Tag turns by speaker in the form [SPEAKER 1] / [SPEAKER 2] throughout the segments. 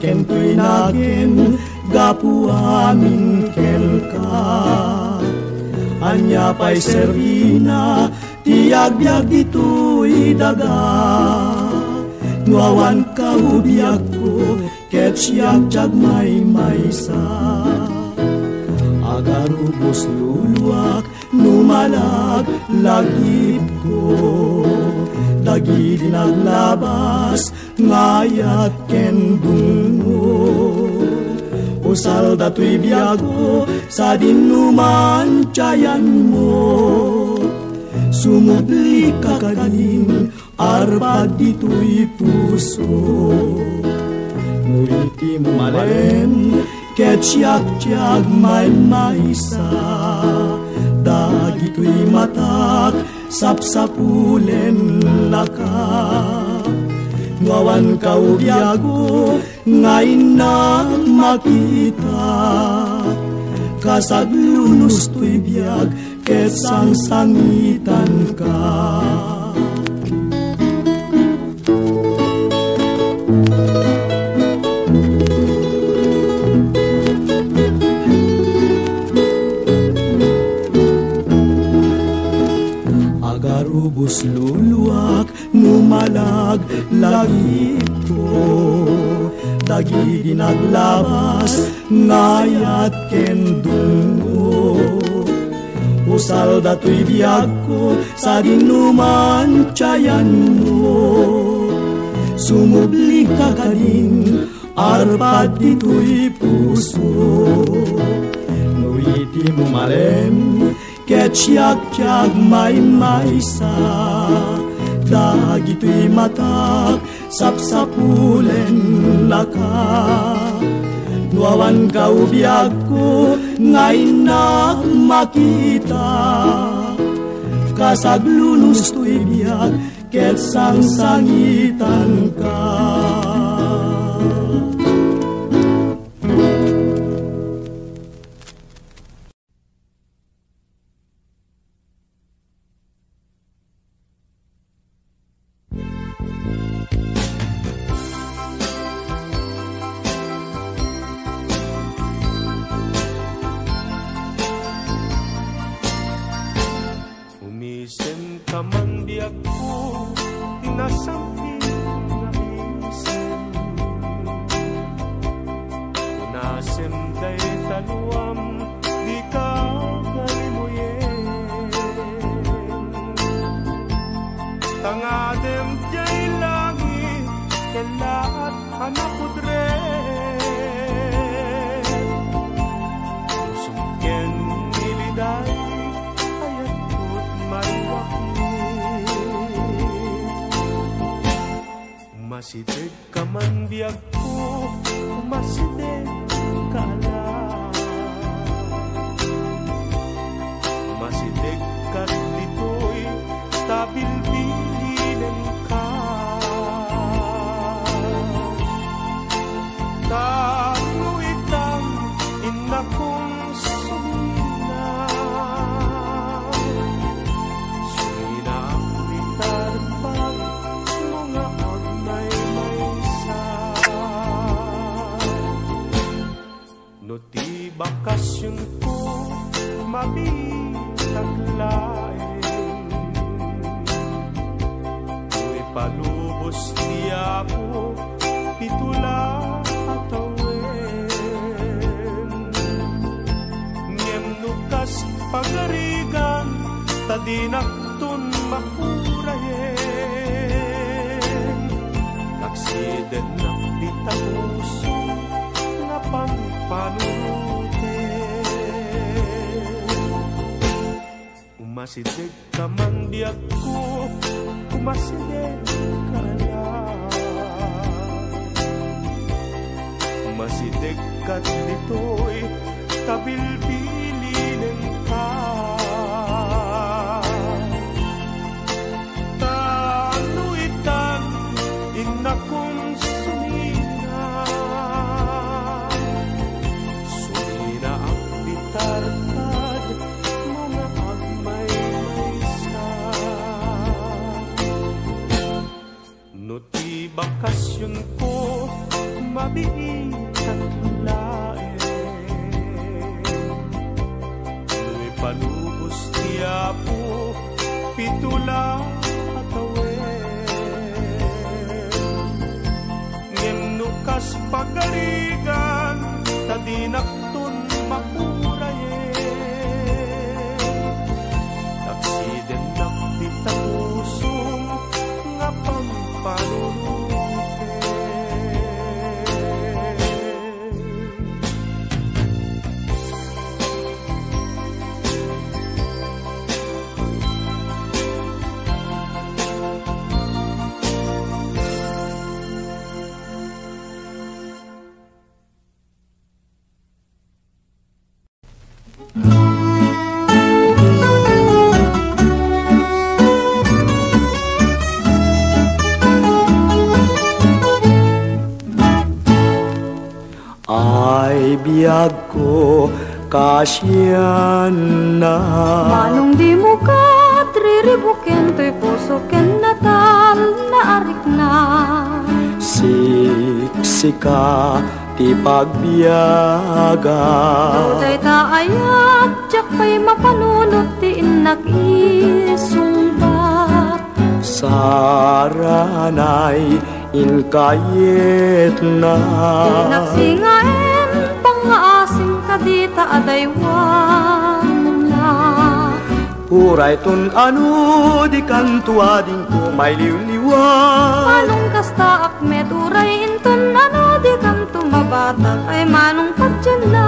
[SPEAKER 1] Ragsaken to'y nagin gapu amin kelka. Anya pa'y servina tiagbiag dito'y daga. Nuawan ka ubiag ko ket siyak jagmay maysa. Agarubos luluak numalag lagip ko. Dagi naglabas Layatken bungo oh, Usal datu ibiago Sadinu mancayanmu. Sumudli kakadin Arpad ditui puso Nuriti mumalem Keciak ciak mai maisa. Dagitui matak Sap-sapulen lakak Ngawan ka ubiyago ngayon na makita. Kasaglunos to'y biyag kesang sangitan ka. Agarubos luluak numalag lagi ko. Dagi dinaglabas ngayat kendungo Usal dato'y biyag ko sa dinuman tiyayan mo. Sumubli ka kading arpad dito'y puso. Nuiti mo marem ket siyak-siyak may maysa Dagito'y matak sapsapulen laka Nuawan ka ubiag ko ngay na makita. Kasaglunos to'y biyag ket sang sangitan ka
[SPEAKER 2] bakasyon ko mabitaglain Kung palubos niya ako pitula at awen. Ngem nukas pagarigan tadinakton makurayen. Naksiden na dita puso nga pangpanunuten Umasidig ka man diag ko Umasidig ka lang Umasidig ka dito'y Tabilbilinin
[SPEAKER 1] Ay biyag ko kasyan na.
[SPEAKER 3] Manong di mo ka triribukin to'y puso ken natal na arik na.
[SPEAKER 1] Siksika ti pagbiyaga
[SPEAKER 3] Uday ta ayat jak pa'y mapanunot ti inak isumbat
[SPEAKER 1] Saranay inkayet na.
[SPEAKER 3] Nagsingaen pangaasim ka dita adaywan na.
[SPEAKER 1] Uray tun ano di kantua din ko may liwliwan
[SPEAKER 3] Manong kasta akmet uray inton ano di tumabatak ay manong patyan na.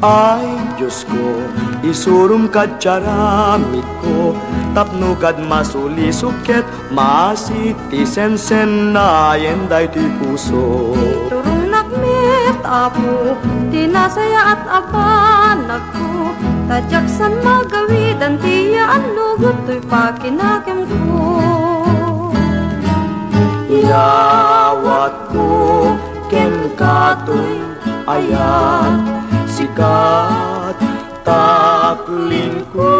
[SPEAKER 1] Ay Diyos ko, isurum kad charamit ko. Tapno kad masuli suket, masiti sensen na yenday ti puso.
[SPEAKER 3] Turong nakmit apo, tinasaya at abanag ko Tajaksan magawidan tiya ang lugot to'y pakinakim ko.
[SPEAKER 1] Yawat ko, ken katoy ayat Sikat, taklin ko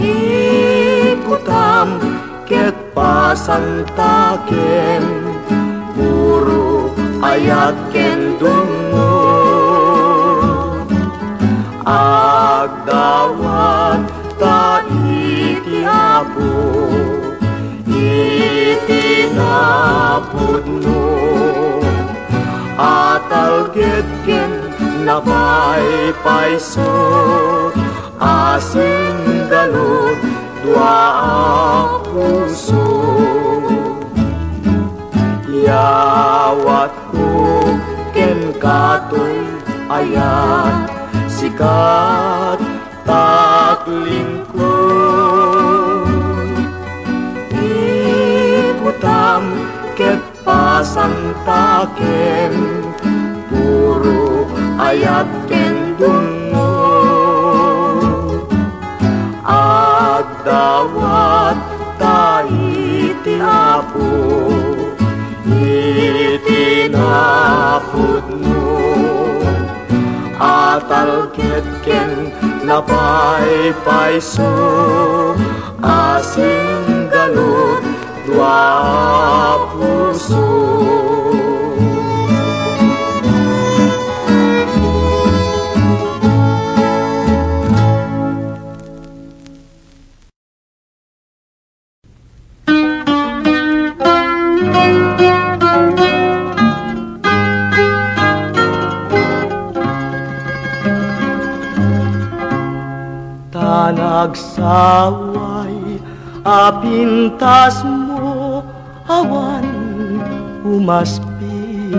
[SPEAKER 1] Ikutam, ket pasantaken Puro ayat ken dungo Agdawat ta Iti napudno Atal ketken na pai paisot aken puro ayat kendungo agdawat apu iti itinapod mo atal ketken napay paiso asing galut dua puso Tanagsaway apintas mo awan umaspin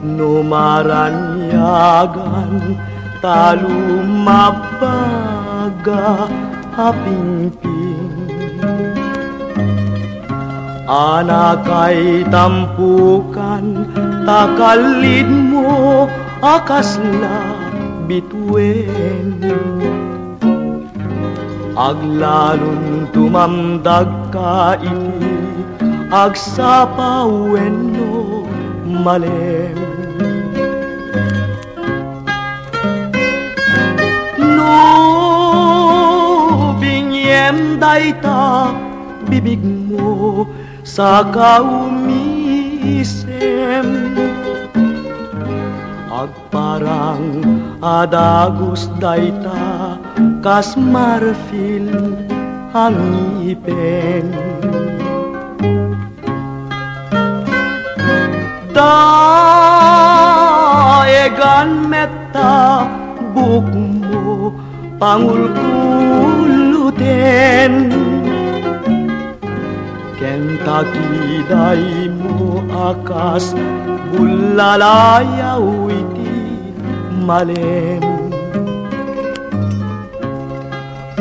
[SPEAKER 1] Numaranyagan talumabaga apingping Anak ay tampukan takalid mo akas na bituin Aglalon tumamdag ka iti agsapawen no malem. No binyem dayta bibig mo sa kaumisem. Agparang adagos dayta kas marfil a pen Da e gan metta bukmo pangul kuluten. Kenta kidai mo akas bulala ya uiti malem.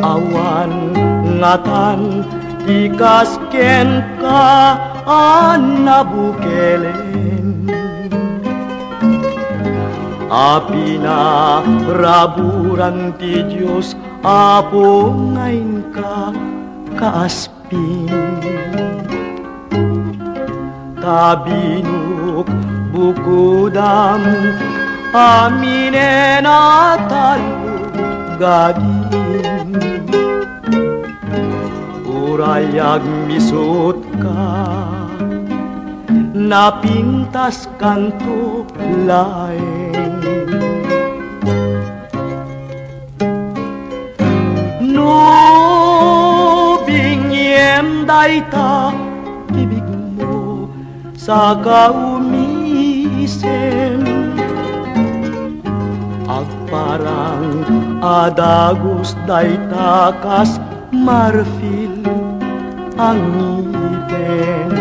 [SPEAKER 1] awan ngatan ikasken ka anabukelen apina raburan ti Dios apo ngain ka kaaspin tabinuk bukudam aminen atal gadin na talugagin Urayag misot ka. Napintas kanto laeng. No bingiem daita bibig mo sa kaumisem. Agparang adagos daita kas marfil আনিবেন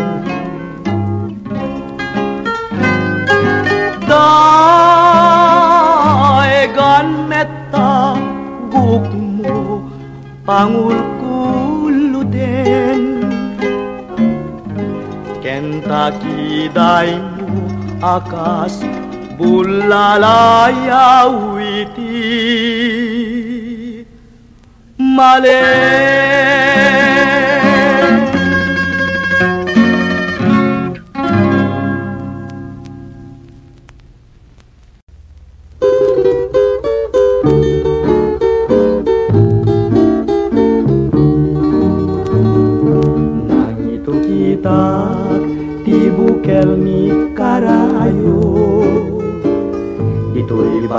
[SPEAKER 1] গান মেত্তা গুকমু পাঙুল কুল্লু দেন কেন্তা কি দাইমু আকাশ বুল্লালাইয়া উইতি। মালে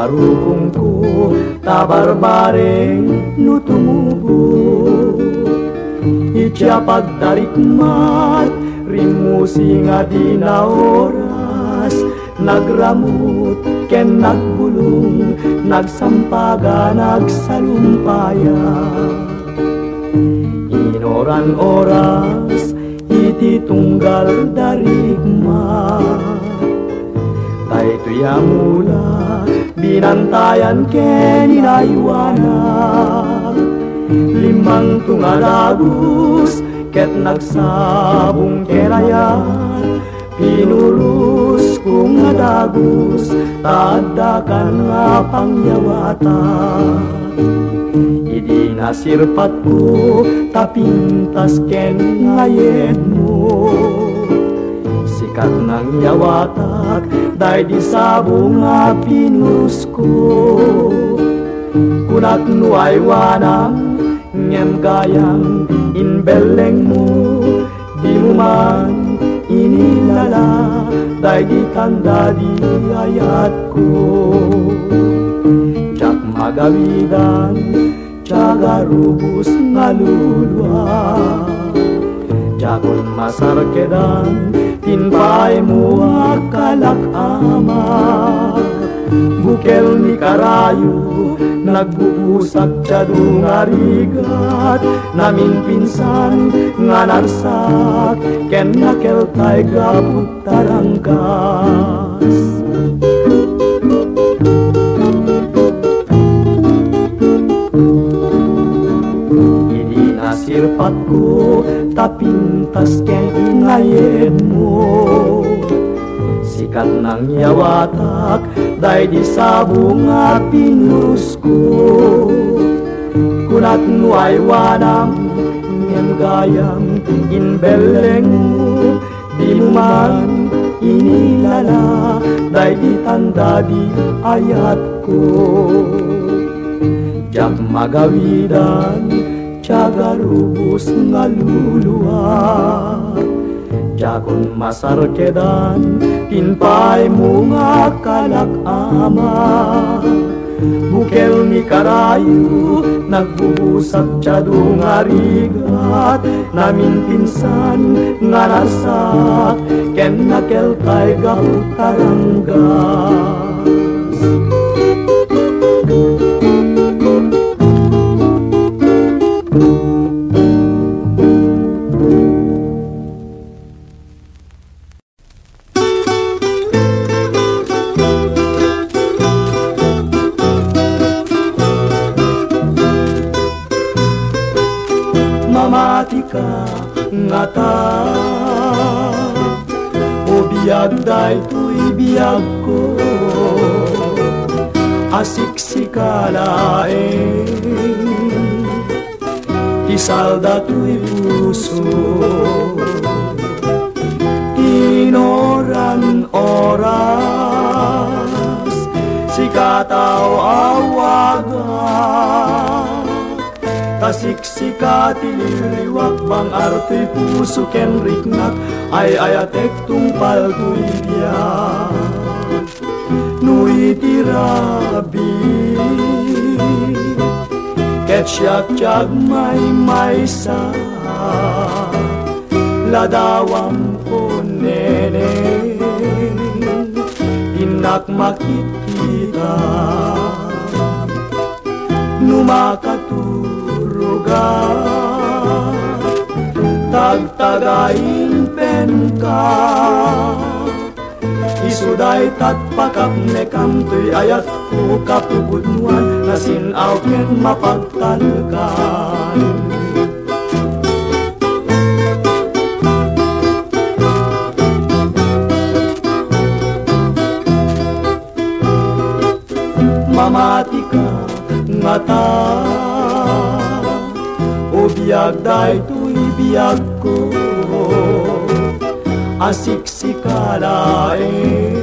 [SPEAKER 1] barukungku tabar bareng nutumubu icapat dari mat rimu singa di naoras Nagramut ken nagbulung nagsampaga nagsalumpaya Inoran oras iti tunggal darigma tu tuyamula mula binantayan ken inaywana Limang tungalagos ket nagsabong kenayan Pinurus kong nadagos tadakan nga pangyawata Idi nasirpat ko tapintas ken ngayen Sikat ng yawatak day di sabong nga pinus ko Kunat nuay wanang ngem gayang inbeleng mo Di mo man inilala day di tanda di ayat ko Tsak magawidan, tsaga rubus ngalulwa Jakon masarkedan, tinpay mo akalak ama Bukel ni karayo, nagbubusak tiyadong arigat Namin pinsan, nga narsak, ken nakeltay gabut tarangkas Idi nasirpat ko tapintas ken ingayen mo. Sikat ng yawatak day di sabong nga pinus ko. Kunat nuay wanam ngem gayam inbeleng Di man inilala day di tanda di ayat ko. Jak magawidan, Tiyagarubos nga luluwa Jakon masarkedan Pinpay mo nga kalak-ama Bukel ni karayu Nagbubusag tiyado nga rigat Namin pinsan nga nasak Ken nakel kay gahutaranggas Kasiksikat ililiwat bang arte puso ken riknak Ay ayatek tumpal tuibya Nui tirabi Ket siyak tiyag may maysa Ladawang po nene. Inak makikita katu. pagar tanta dain penka Isuday tatpakap ne kamtoy ayat ko kapugudnuan na sinaw ken mapagtalkan Mamati ka nga biag dai tui biag ku asik sikalain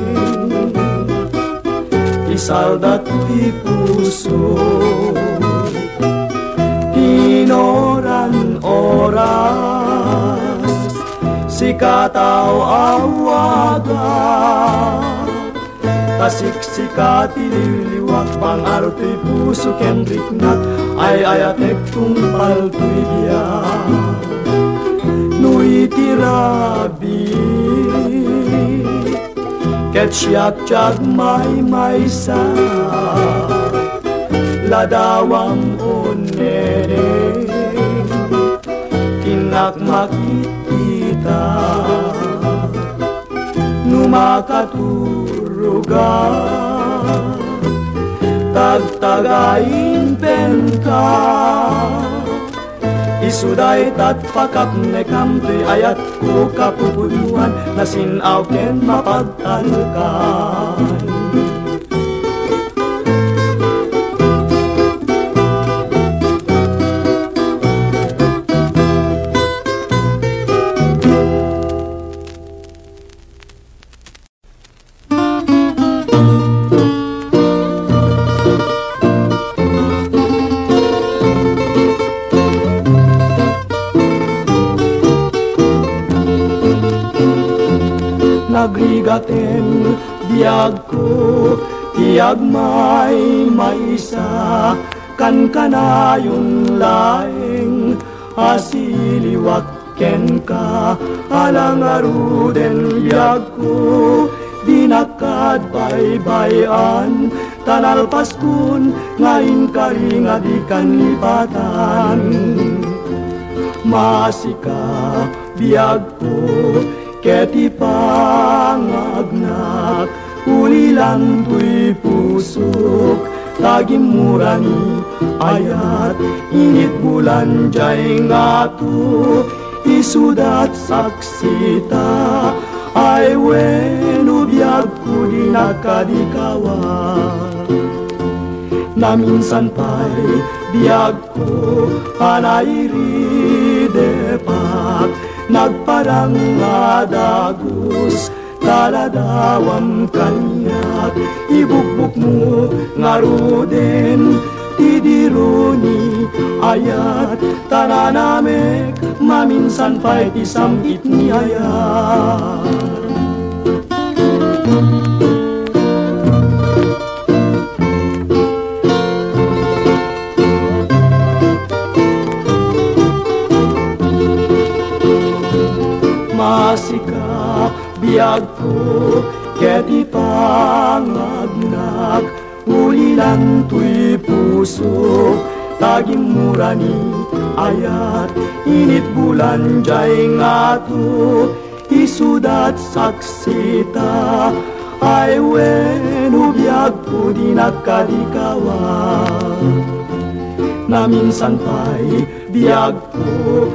[SPEAKER 1] isalda tui puso tinoran oras sikataw awaga tasik sikati liliw tililiwak Bang arto'y puso ken riknak Ay ayatek tungpal to'y biyak Nui tirabi. Ket siyak tiyag may may sa. Ladawang onene. Tinak makikita Numakaturugan tagain penta Isuday tatpakap nekam tuy ayat ko kapupunuan Nasin auken mapagtalkan. Maisa kan kanayon laeng asiliwak ken ka alang aruden yag ko dinakad baybayan tanalpas kun ngayon kari nga di kanlipatan masika biyag ko Keti pangagnak Ulilan tuy pusok lagi murani ayat init bulan jai ngatu. Isudat saksita ai wenu di kudina kadikawa namin sanpai biakku ko anairi depak nagparang adagus Dalarawang kanyak Ibukbuk mo ngaruden idiruni ayat Tananamek maminsan pa'y isam itni ayat. Masika biag ko Keti pangagnag Ulilan tuy puso. Taging murani ayat Init bulan jay ngatu Isudat saksita Ay wen ubiag ko di nakadikawa. Na minsan pa'y biag ko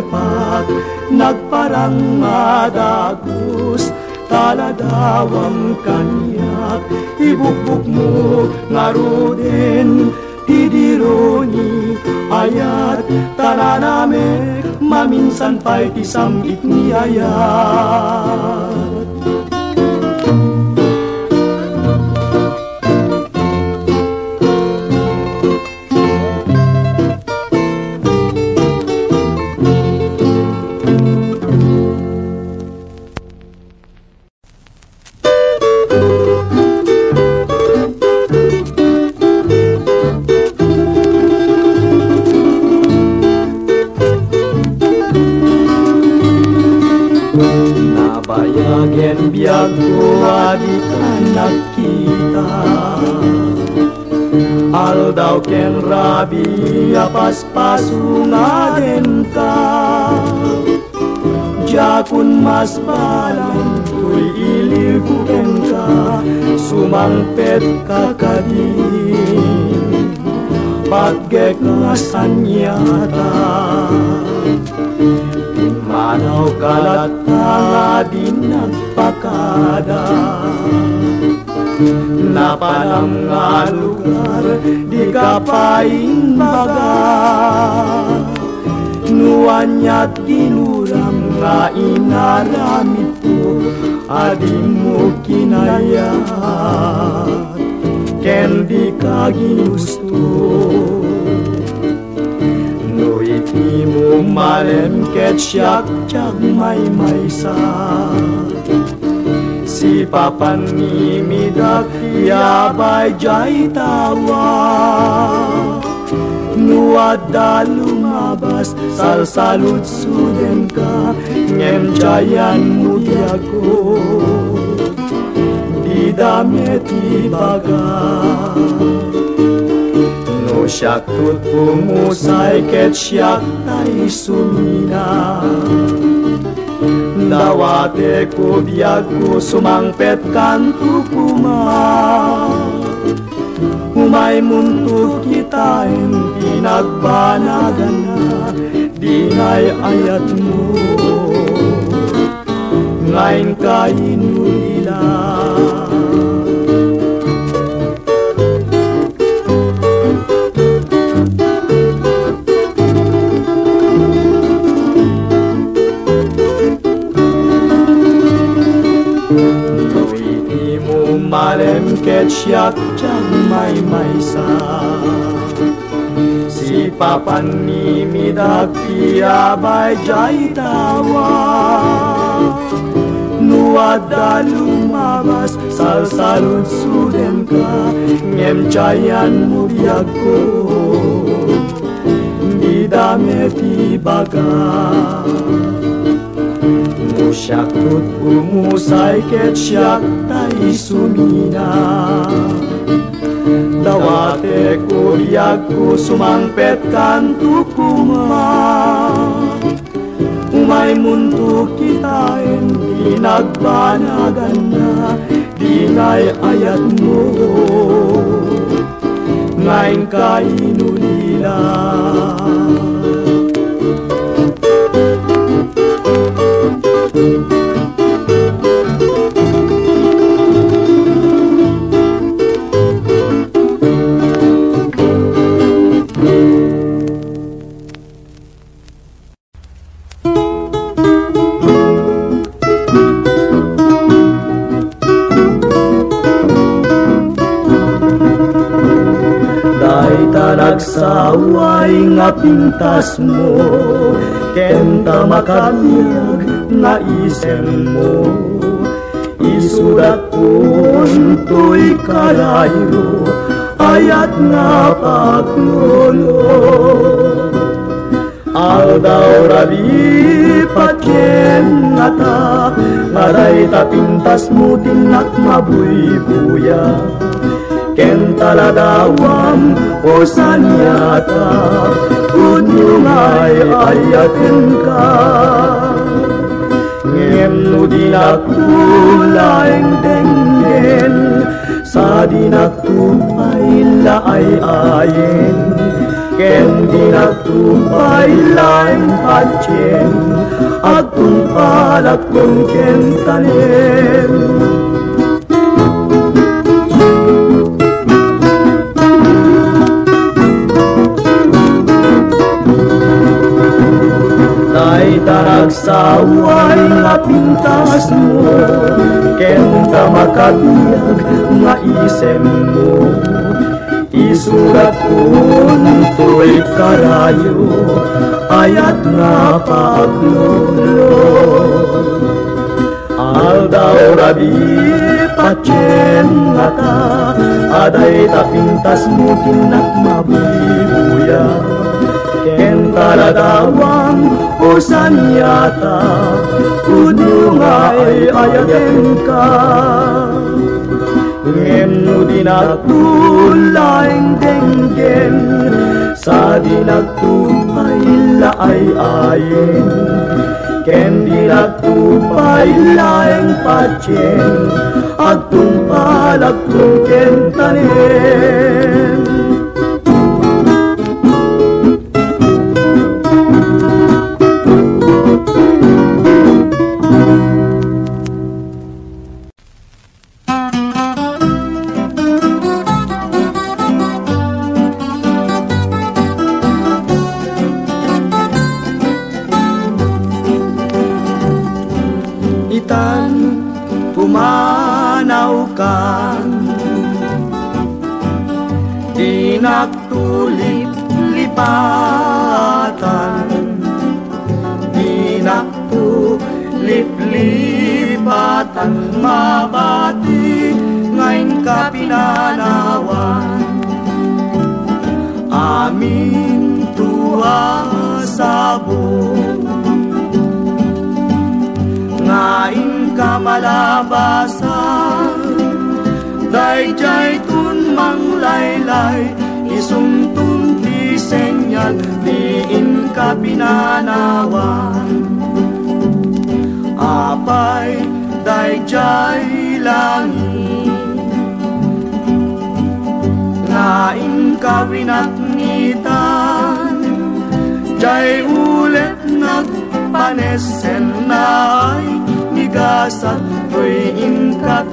[SPEAKER 1] Anairi depat Nagparang adagus Taladawang kanyak Ibukbuk mo ngaruden Tidironi ayat Tananame maminsan pa'y tisam ni ayat pasungaden ka Jakun mas balang tuy ilikuken ka Sumangpet kakadi Paggek ngasan yata manau kalat tanga di nagpakada Napanang nga lugar di kapain baga Nuanyat ginuram nga inaramit ko Adi mo kinayat. Ken di ka ginusto iti mo malem ket siyak tiyag may maysa si papanimidad yabay jay tawa Nuada lumabas sal salut suden ka ngem jayan mutiago Dida meti bagas și-a tot pumusai, că și-a tai sumina. Dawate ko biyag ko sumangpet kanto kuma Umay munto kita en pinagbanagan na Dingay ayat mo. Ngayon kain siat chan mai mai sa si papan ni midak pia bai jai tawa. Nua dalu mabas sal salun suden ka ngem chayan mubiako bida me ti baga. Mushakut umusai ket tay sumina Dawate ko sumangpet kanto kuma. Umay munto kita en pinagbanagan na Dingay ayat mo. Ngayon kainulila pintas mo Kenta makatiyag nga isem mo. Isulat punto'y kalayo Ayat nga paglulo Aldaw rabi patyen ngata Ngaray tapintas mo tinak mabuy-buya. Ken taladawam o sanyata tunay ay atin ka Ngem no di na kulaing denggen Sa di na tupay ay anh Ken di na tupay laing patyen At tumpalat ta kentanin itarag sa uway lapintas mo Kenta makatiyag na isem mo Isulat kun tuloy karayo Ayat na paglulo Aldaw rabi pacen mata Aday tapintas mo kinak ya, Kenta na dawa usan yata Kudu nga ay ayaten ka. Ngem no dinagtulaing denggen Sa dinagtupay laay ayen Ken dinagtupay laeng patyen At tumpalag kong kentanen Dinagtulip lipatan Mabati ngayon ka pinanawan Amin tuwa sa buong ngain ka malabasan Dayjay tun manglaylay Isungtun ti senyal Diin ka pinanawan Apay dayjay langit. Ngain ka winatngitan Jay ulit nagpanesen na ay nigasan Tuwing ka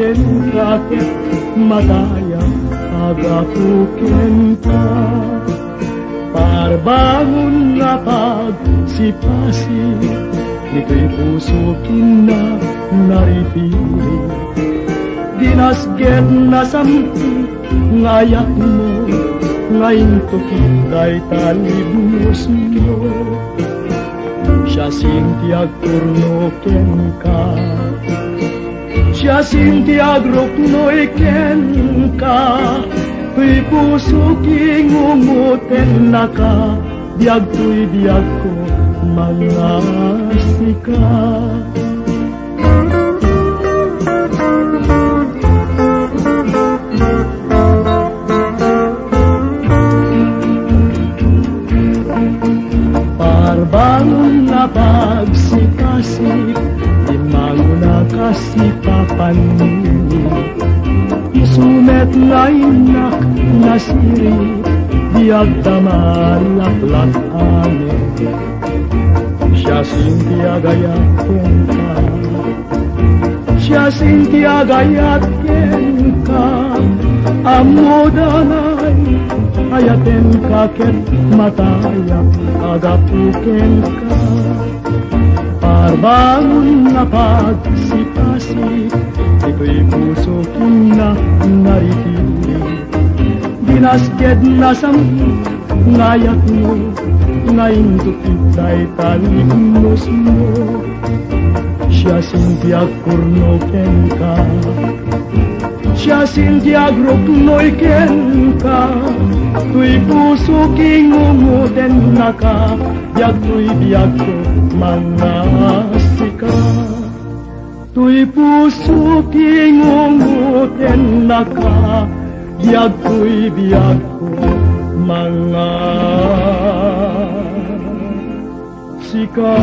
[SPEAKER 1] raket Madaya agapukin ka Parbangon na pagsipasi Nito'y puso kina naripili Dinasget na samti ngayak mo Ngayon to kita'y talibnos mo. Siya sintiag turnoken Ya sin tiagro no eken ka Tuy puso king umutin laka Biyag tuy biyag ko malasika Parbangon na pagsikasik Kasi kasikapan Isumet na laylak nasiri Diyag na amin Siya sintiagaya kenka Siya sintiagaya kenka Amodanay ayaten kaket mataya agapuken ka Arbanun napag sipasip Ito'y puso kong na naritinig Dinasged na sampu Ngayak mo Ngayon dupitay talimnos mo Siya sintiag kurno kenka Siya sintiag ruknoy kenka Tuy puso king umuden naka Biag tuy biag mangasika Tuy puso kingunguten naka Biag ya ko'y biag ko mga sika.